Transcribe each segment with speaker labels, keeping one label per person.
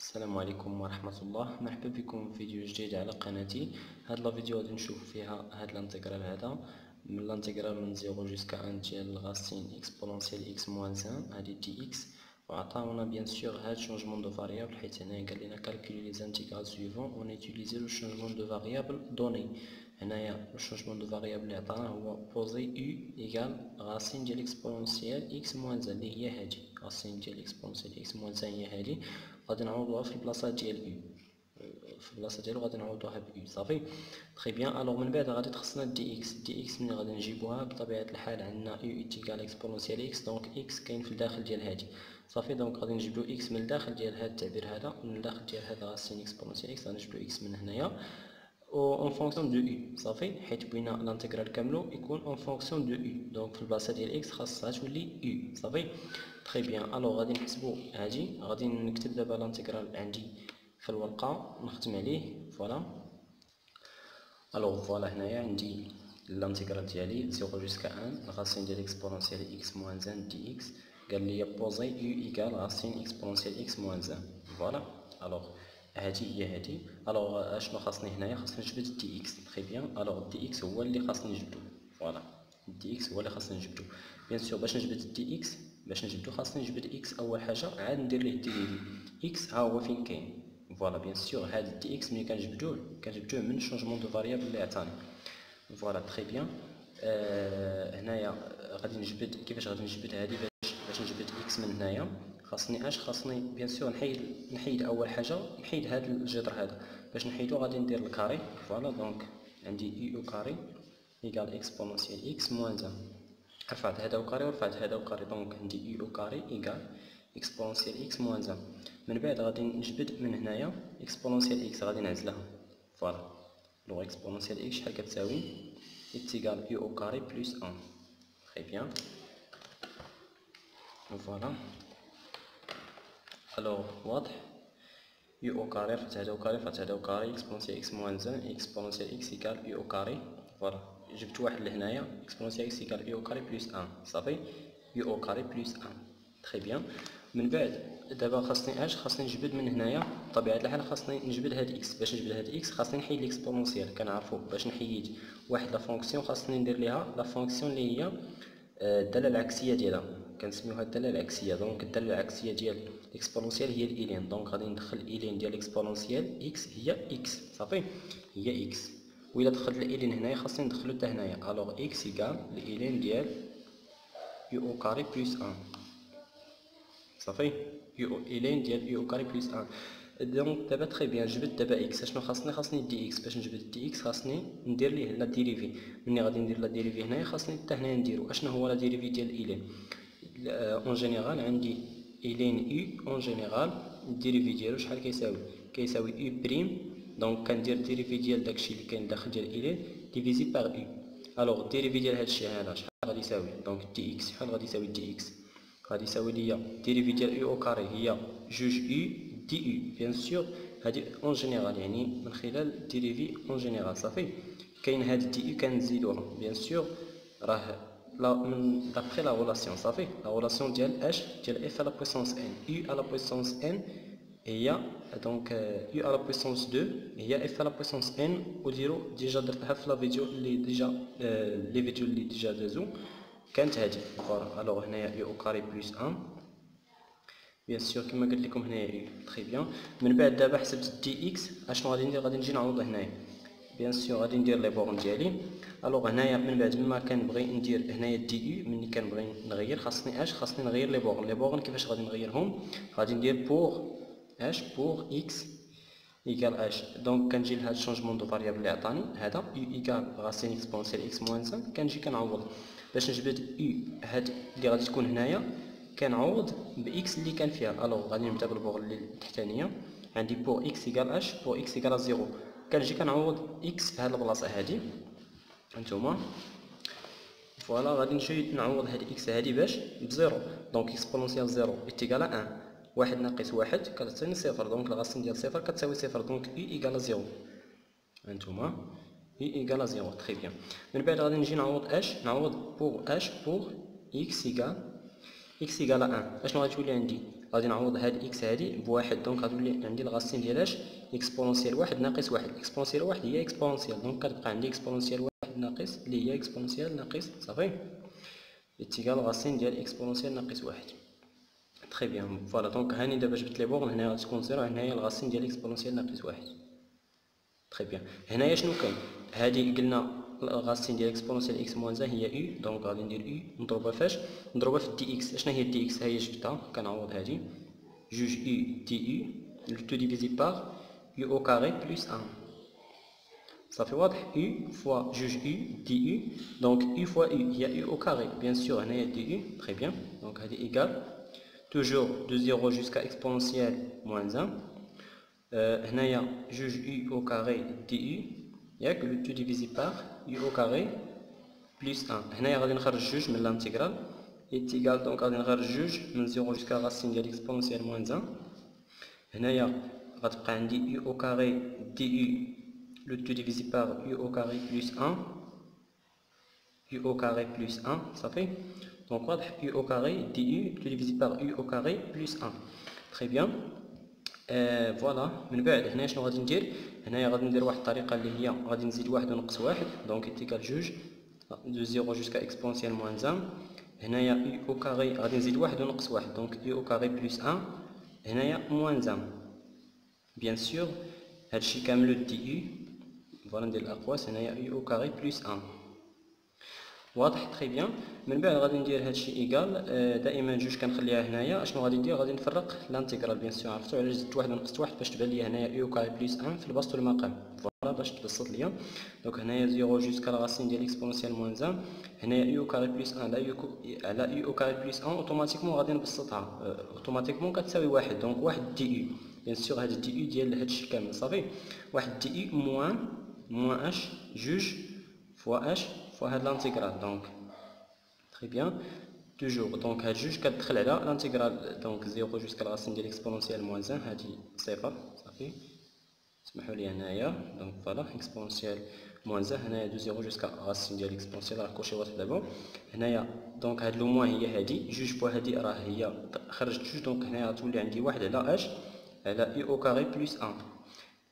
Speaker 1: السلام عليكم ورحمة الله. مرحبا بكم في فيديو جديد على قناتي. هاد la vidéo غادي نشوف فيها هاد ال intégrale هذا. من ال intégrale من zéro jusqu'à un ديال racine exponentielle x moins un هادي dx. وعطاونا bien sûr هاد changement de variable حيت هنايا قال لنا calculer les intégrales suivantes en utilisant le changement de variable donné. هنايا le changement de variable اللي عطانا هو posez u égale racine ديال exponentielle x moins un اللي هي هادي؟ racine ديال exponentielle x moins un هي هادي. غادي نعوضوها في البلاصة ديال u في البلاصة ديالو غادي نعوضوها ب u صافي. très bien alors من بعد غادي تخصنا dx dx ملي غادي نجيبوها؟ بطبيعة الحال عندنا u est égale exponentielle x donc x كاين في الداخل ديال هادي. صافي. donc غادي نجبدو x من الداخل ديال هاد التعبير هذا من الداخل ديال هذا racine exponentielle x غادي نجبدو x من هنايا. en fonction de u صافي حيت بغينا ال intégrale كاملو يكون en fonction de u donc في البلاصه ديال x خاصها تولي u صافي très bien alors غادي نحسبو هادي غادي نكتب دابا ال intégrale عندي في الورقه نختم عليه voilà alors voilà هنايا عندي ال intégrale ديالي zéro jusqu'à un ال racine ديال exponentielle x moins un dx قال لي posez u égale racine exponentielle x moins un voilà alors هادي هي هادي. alors أشنو خاصني هنايا؟ خاصني نجبد dx très bien alors dx هو اللي خاصني نجبدو. voilà dx هو اللي خاصني نجبدو. bien sûr باش نجبد dx باش نجبدو خاصني نجبد x أول حاجة عاد ندير ليه dérivée x ها هو فين كاين؟ voilà bien sûr هاد dx ملي كنجبدوه كنجبدوه من changement de variable اللي عطاني. voilà très bien آه هنايا غادي نجبد كيفاش غادي نجبد هادي؟ باش باش نجبد x من هنايا. خاصني اش خاصني bien sûr نحيد نحيد أول حاجة نحيد هاد الجذر هذا. باش نحيدو غادي ندير ال carré. voilà donc عندي u carré égale exponentielle x moins un رفعت هذا au carré ورفعت هذا au carré donc عندي u carré égale exponentielle x moins un من بعد غادي نجبد من هنايا exponentielle x غادي نعزلها voilà. le exponentielle x شحال كتساوي؟ est égale u au carré plus 1 très bien voilà. alors واضح. u au carré رفعت هذا au carré رفعت هذا au carré exponentielle x moins un exponentielle x égale u au carré. voilà جبت واحد لهنايا exponentielle x égale u au carré plus 1 صافي؟ u au carré plus 1 très bien من بعد دابا خاصني اش خاصني نجبد من هنايا؟ بطبيعة الحال خاصني نجبد هاد x باش نجبد هاد x خاصني نحيد l'exponentielle كنعرفو. باش نحيد واحد la fonction خاصني ندير ليها la fonction اللي هي الدالة العكسية ديالها. كنسميوها الداله العكسيه donc الداله العكسيه ديال ال exponentielle هي ال ln donc غادي ندخل ال ln ديال ال exponentielle x هي x صافي؟ هي x وإلا دخلت ال ln هنايا خاصني ندخلو حتى هنايا. alors x égale ال ln ديال u au carré plus 1 صافي؟ u ln ديال u carré plus 1 donc دابا très bien جبت دابا x أشنو خاصني؟ خاصني dx باش نجبد dx خاصني ندير ليه la dérivée ملي غادي ندير la dérivée هنايا خاصني حتى هنايا نديرو. أشنو هو la dérivée ديال ln en général عندي ln u en général ال dérivée ديالو شحال كيساوي؟ كيساوي u prime donc كندير ال dérivée ديال داكشي اللي كاين داخل ديال ln divisé par u alors ال dérivée ديال هادشي هذا شحال غادي يساوي؟ donc dx شحال غادي يساوي dx غادي يساوي ليا dérivée ديال u au carré هي جوج u du bien sûr هادي en général يعني من خلال dérivée en général صافي. كاين هاد دي يو كنزيدوها. بيان سور راه لا من دابخي لا غولاسيون صافي لا غولاسيون ديال اش ديال اف على بويسونس ان يو على بويسونس ان هي دونك يو على بويسونس 2 هي اف على بويسونس ان وديرو ديجا درتها في لا فيديو اللي ديجا لي فيديو اللي ديجا دازو كانت هادي فوالا الوغ هنايا يو أو كاري بلس 1 بيان سور كما قلت لكم هنايا يو تري بيان من بعد دابا حسبت dx اشنو غادي ندير غادي نجي نعوض هنايا bien sûr غادي ندير les bornes ديالي. alors هنايا من بعد ما كنبغي ندير هنايا du ملي كنبغي نغير خاصني اش؟ خاصني نغير les bornes les bornes كيفاش غادي نغيرهم؟ غادي ندير pour اش pour x égale اش. donc كنجي لهاد ال changement de variable اللي عطاني. هذا u égale racine exponentielle x moins 5 كنجي كنعوض. باش نجبد u هاد اللي غادي تكون هنايا كنعوض ب x اللي كان فيها. alors غادي نبدا بالبوغ اللي التحتانيه عندي pour x égale اش pour x égale zéro. كنجي كنعوض x في هاد البلاصة هادي. هانتوما. voilà غادي نجي نعوض هاد x هادي باش ب zéro. donc exponentielle zéro est égale un واحد ناقص واحد كتعطيني صفر. donc ال racine ديال صفر كتساوي صفر. donc u égale zéro. هانتوما. u égale zéro. très bien. من بعد غادي نجي نعوض اش نعوض pour اش pour x égale. x égale un أشنو غتولي عندي؟ غادي نعوض هاد x هادي بواحد. donc غتولي عندي ال racine ديالاش exponentielle واحد ناقص واحد. exponentielle واحد هي exponentielle donc كتبقى عندي exponentielle واحد ناقص اللي هي exponentielle ناقص صافي. est égale racine ديال exponentielle ناقص واحد. très bien voilà donc هاني دابا جبت les bornes هنا غتكون zéro هنايا ال racine ديال exponentielle ناقص واحد. très bien هنايا شنو كاين؟ هادي قلنا ال racine ديال exponentielle x moins un هي u donc غادي ندير u نضربها فاش نضربها في dx شنو هي dx ها هي جبتها كنعوض هادي جوج u du le tout divisé par u au carré plus un صافي واضح u fois جوج u du donc u fois u هي u au carré bien sûr هنايا du très bien donc هادي égale toujours de zéro jusqu'à exponentielle moins un هنايا جوج u au carré du ياك le tout divisé par u au carré plus un هنايا غادي نخرج جوج من l'intégrale et égale donc غادي نخرج جوج من zéro jusqu'à racine ديال exponentielle moins un هنايا غتبقى عندي u au carré du le tout divisé par u au carré plus un u au carré plus un صافي donc واضح u au carré du tout divisé par u au carré plus un très bien آه voilà من بعد هنا شنو غادي ندير؟ هنايا غادي ندير واحد الطريقة اللي هي غادي نزيد واحد ونقص واحد donc et égale جوج de zéro jusqu'à exponentielle moins un. هنايا u au carré غادي نزيد واحد ونقص واحد donc u au carré plus un هنايا moins un. bien sûr هادشي كامل du voilà ندير الأقواس هنايا u au carré plus un. واضح très bien من بعد غادي ندير هادشي égale دائما جوج كنخليها هنايا. اشنو غادي ندير؟ غادي نفرق l'intégrale bien sûr عرفتو علاش زدت واحد ونقصت واحد؟ باش تبان لي هنايا u carré plus un في البسط والمقام. voilà باش تبسط ليا. donc هنايا zéro jusqu'à racine ديال exponentielle moins un هنايا u carré plus un على u على u carré plus un automatiquement غادي نبسطها. automatiquement كتساوي واحد. donc واحد du bien sûr هاد du ديال هادشي كامل صافي. واحد du moins moins اش جوج fois اش fois هاد l'intégrale donc très bien toujours donc هاد جوج كتدخل على l'intégrale donc zéro jusqu'à ال racine ديال exponentielle moins un هادي صفر صافي سمحوا لي هنايا donc voilà exponentielle moins un هنايا de zéro jusqu'à racine ديال exponentielle راه كلشي واضح دابا هنايا donc هاد le moins هي هادي جوج fois هادي راه هي خرجت جوج donc هنايا غتولي عندي واحد على اش على u au carré plus un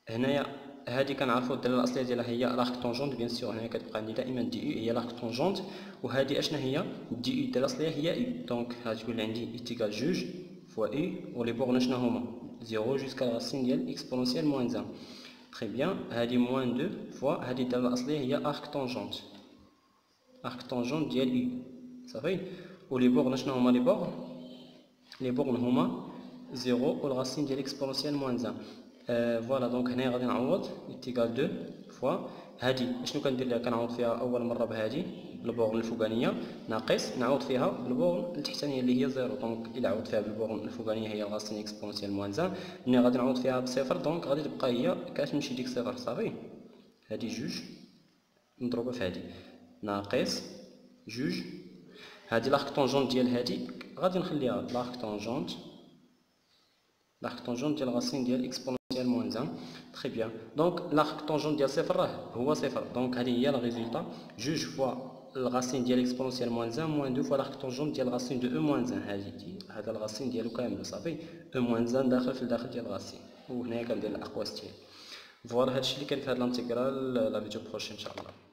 Speaker 1: هنايا هذه كنعرفوا الدلاله الأصلية ديالها هي l'arc tangente bien sûr. هنا كتبقى عندي دائما du هي l'arc tangente وهذه أشنا هي du الدلاله الأصلية هي u donc غتقول عندي et égale جوج fois u و les bornes شنا هما؟ zéro jusqu'à racine ديال exponentielle moins un. très bien هذه moins deux fois هذه الدلاله الأصلية هي arc tangente arc tangente ديال u صافي. و les bornes شنا هما les bornes؟ les bornes هما zéro وال racine ديال exponentielle moins un. voilà donc هنايا غادي نعوض. et égale deux fois هادي. شنو كندير لها كنعوض فيها أول مرة بهادي بال borne الفوقانية. ناقص نعوض فيها بال borne التحتانية اللي هي zéro. donc إلا عوضت فيها بال borne الفوقانية هي ال racine exponentielle moins un ملي غادي نعوض فيها بصفر. donc غادي تبقى هي كتمشي ديك صفر. صافي؟ هادي جوج مضروبة في هادي. ناقص جوج. هادي l'arc tangente ديال هادي. غادي نخليها l'arc tangente l'arc tangente ديال racine ديال exponentielle ديال moins un très bien donc l'arc tangente ديال صفر راه هو صفر donc هذه هي le résultat جوج fois ال racine ديال exponentielle moins un moins deux fois l'arc tangente ديال racine de e moins un هذه هذا ال racine ديالو كامل صافي e moins un داخل في الداخل ديال ال racine وهنايا كندير الاقواس ديالي voilà هادشي اللي كان في هاد l'intégrale la vidéo prochaine ان شاء الله